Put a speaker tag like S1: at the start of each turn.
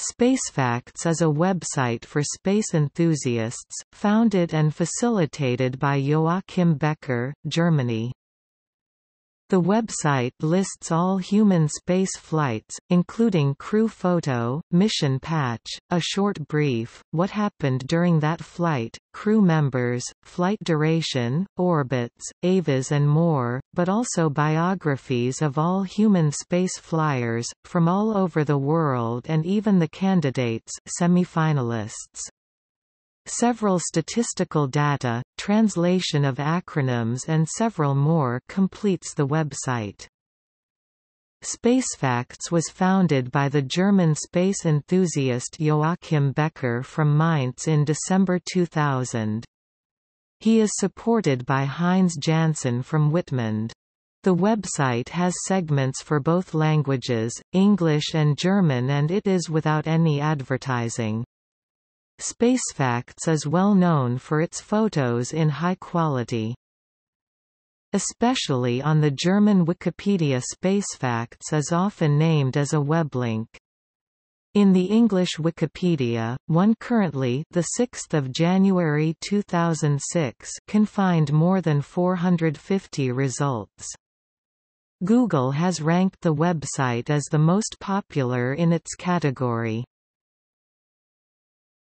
S1: Spacefacts is a website for space enthusiasts, founded and facilitated by Joachim Becker, Germany. The website lists all human space flights, including crew photo, mission patch, a short brief, what happened during that flight, crew members, flight duration, orbits, EVAs and more, but also biographies of all human space flyers, from all over the world and even the candidates semifinalists. Several statistical data, translation of acronyms and several more completes the website. Spacefacts was founded by the German space enthusiast Joachim Becker from Mainz in December 2000. He is supported by Heinz Janssen from Wittmund. The website has segments for both languages, English and German and it is without any advertising. Spacefacts is well known for its photos in high quality. Especially on the German Wikipedia Spacefacts is often named as a weblink. In the English Wikipedia, one currently the 6th of January 2006 can find more than 450 results. Google has ranked the website as the most popular in its category.